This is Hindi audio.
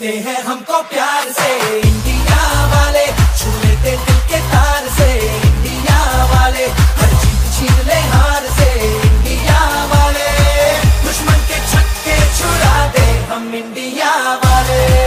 लेते हैं हमको प्यार से। इंडिया वाले छू लेते दिल के तार से। इंडिया वाले हर जीत छीन ले हार से। इंडिया वाले दुश्मन के छक्के छुड़ा दे हम इंडिया वाले।